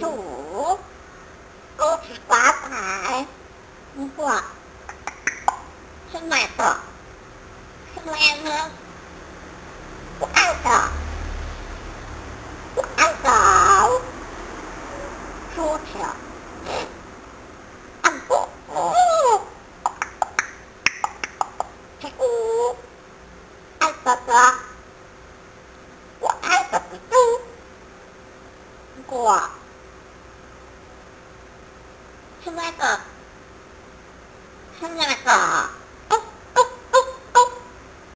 thủ cô quá phải của xin mẹ tỏ. Xin mẹ nữa. Của ăn tỏ. Của ăn tỏ. Chú thiểu ăn bộ. Thích u ăn tỏ tỏ. Của ăn tỏ tỏ. Của 큰일 날거 큰일 날거